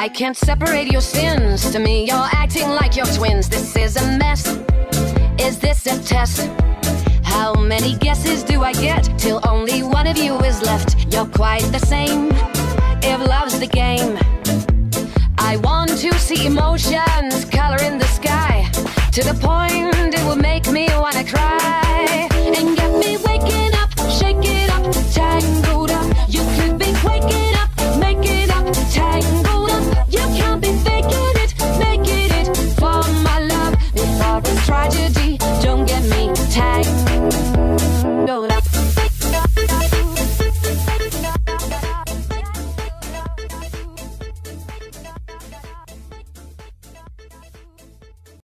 I can't separate your sins. To me, you're acting like you're twins. This is a mess. Is this a test? How many guesses do I get till only one of you is left? You're quite the same. If love's the game, I want to see emotions color in the sky to the point it will you do?